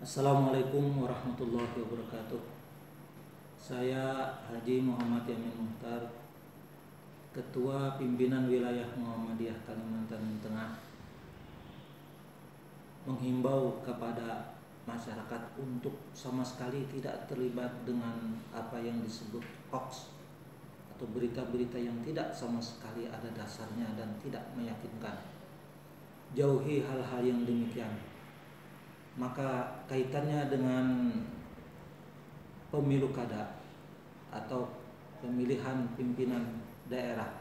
Assalamualaikum warahmatullahi wabarakatuh. Saya Haji Muhammad Yamin Muhtar, Ketua Pimpinan Wilayah Muhammadiyah Kalimantan Tengah, menghimbau kepada masyarakat untuk sama sekali tidak terlibat dengan apa yang disebut hoax atau berita-berita yang tidak sama sekali ada dasarnya dan tidak meyakinkan. Jauhi hal-hal yang demikian maka kaitannya dengan pemilu kada atau pemilihan pimpinan daerah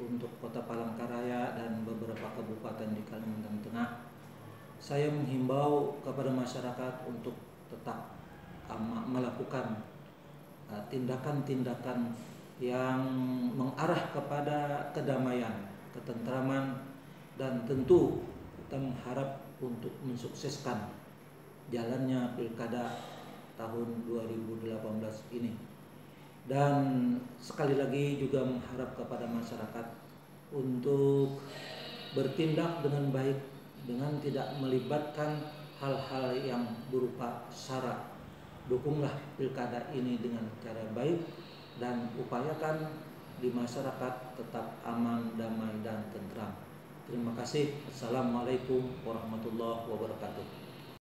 untuk Kota Palangkaraya dan beberapa kabupaten di Kalimantan Tengah saya menghimbau kepada masyarakat untuk tetap melakukan uh, tindakan-tindakan yang mengarah kepada kedamaian, ketentraman dan tentu kita mengharap untuk mensukseskan jalannya pilkada tahun 2018 ini. Dan sekali lagi juga mengharap kepada masyarakat untuk bertindak dengan baik dengan tidak melibatkan hal-hal yang berupa syarat. Dukunglah pilkada ini dengan cara baik dan upayakan di masyarakat tetap aman, damai dan tentram. Terima kasih. Assalamualaikum warahmatullahi wabarakatuh.